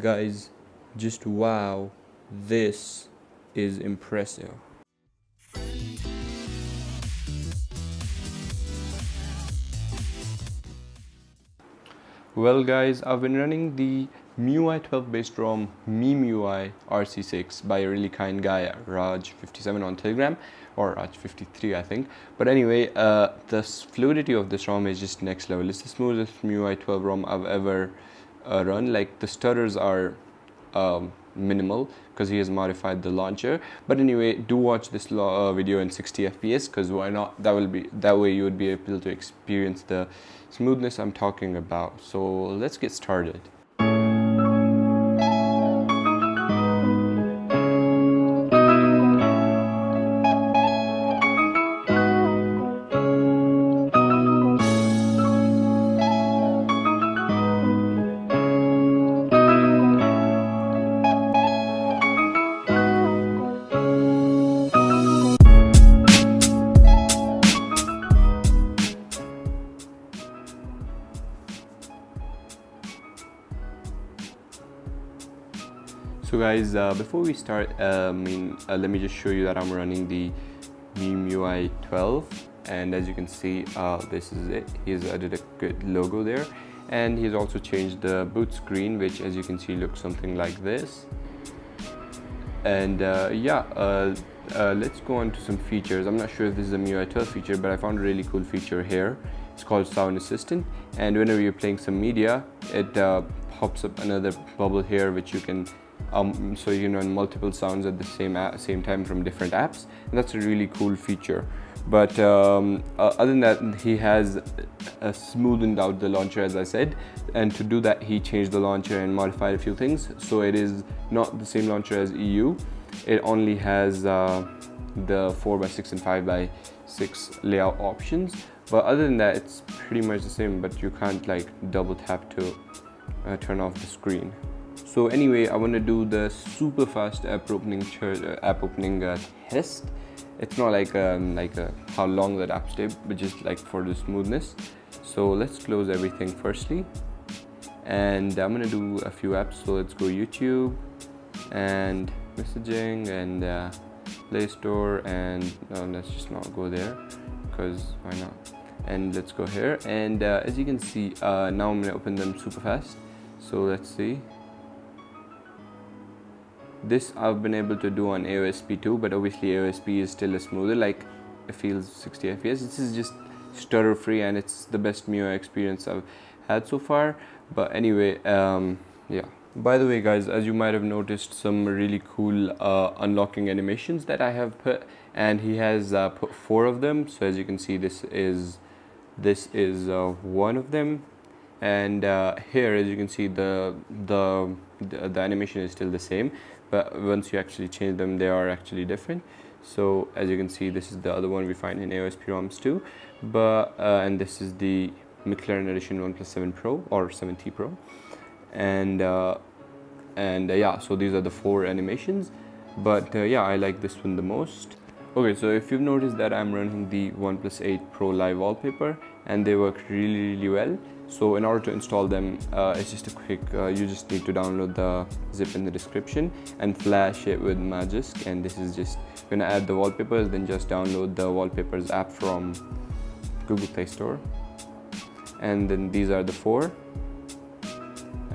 guys just wow this is impressive. Well guys i've been running the MIUI 12 based ROM MemeUI RC6 by a really kind guy Raj57 on Telegram or Raj53 I think. But anyway uh, the fluidity of this ROM is just next level. It's the smoothest MIUI 12 ROM I've ever uh, run like the stutters are um, minimal because he has modified the launcher. But anyway do watch this uh, video in 60 fps because why not? That will be that way you would be able to experience the smoothness i'm talking about. So let's get started so guys uh, before we start uh, I mean uh, let me just show you that I'm running the MemeUI 12 and as you can see uh, this is it. He's added a good logo there. And he's also changed the boot screen which as you can see looks something like this. And uh, yeah uh, let's go on to some features. I'm not sure if this is a MIUI 12 feature but I found a really cool feature here. It's called sound assistant. And whenever you're playing some media it pops up another bubble here which you can um, so you know multiple sounds at the same same time from different apps and that's a really cool feature. But um, uh, other than that he has uh, smoothened out the launcher as I said and to do that he changed the launcher and modified a few things. So it is not the same launcher as EU it only has uh, the 4x6 and 5x6 layout options. But other than that it's pretty much the same but you can't like double tap to uh, turn off the screen so anyway i want to do the super fast app opening uh, app opening uh, test. It's not like um, like uh, how long that app stay but just like for the smoothness. So let's close everything firstly. And i'm gonna do a few apps. So let's go youtube and messaging and uh, play store and uh, let's just not go there because why not? And let's go here. And uh, as you can see now i'm gonna open them super fast. So let's see this I've been able to do on AOSP too but obviously AOSP is still a smoother like it feels 60 fps this is just stutter free and it's the best MIUI experience I've had so far. But anyway um, yeah. By the way guys as you might have noticed some really cool uh, unlocking animations that I have put and he has uh, put four of them. So as you can see this is this is uh, one of them. And uh, here as you can see the, the the the animation is still the same but once you actually change them they are actually different. So as you can see this is the other one we find in AOSP ROMs too. But uh, and this is the McLaren Edition OnePlus 7 Pro or 7T Pro. And uh, and uh, yeah so these are the four animations. But uh, yeah I like this one the most okay so if you've noticed that I'm running the OnePlus 8 Pro live wallpaper and they work really really well. So in order to install them uh, it's just a quick uh, you just need to download the zip in the description and flash it with Magisk and this is just gonna add the wallpapers then just download the wallpapers app from Google Play Store. And then these are the four.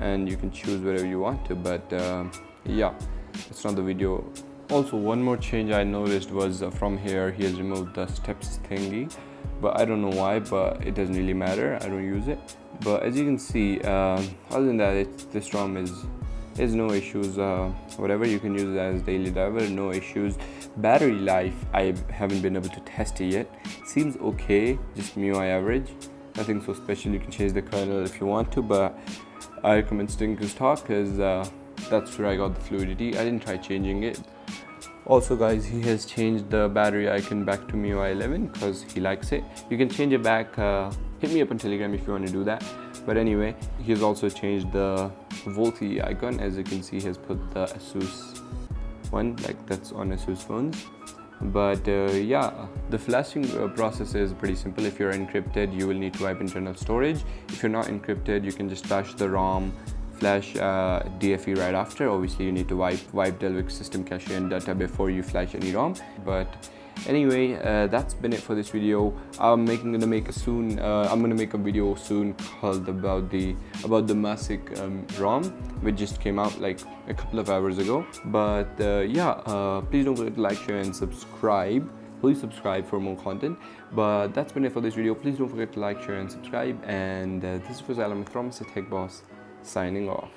And you can choose whatever you want to but uh, yeah it's not the video also one more change I noticed was uh, from here he has removed the steps thingy. But I don't know why but it doesn't really matter. I don't use it. But as you can see uh, other than that this ROM is is no issues. Uh, whatever you can use it as daily driver no issues. Battery life I haven't been able to test it yet. Seems okay just MIUI average. Nothing so special you can change the kernel if you want to but I recommend sticking to stock because uh, that's where I got the fluidity. I didn't try changing it also guys he has changed the battery icon back to MIUI 11 because he likes it. You can change it back uh, hit me up on telegram if you want to do that. But anyway he's also changed the VoLTE icon. As you can see he has put the asus one like that's on asus phones. But uh, yeah the flashing uh, process is pretty simple. If you're encrypted you will need to wipe internal storage. If you're not encrypted you can just flash the rom flash uh, DFE right after. Obviously, you need to wipe wipe Dalvik system cache and data before you flash any ROM. But anyway, uh, that's been it for this video. I'm making gonna make a soon. Uh, I'm gonna make a video soon called about the about the Masick um, ROM, which just came out like a couple of hours ago. But uh, yeah, uh, please don't forget to like, share, and subscribe please subscribe for more content but that's been it for this video please don't forget to like share and subscribe and uh, this was Alam from Tech Boss signing off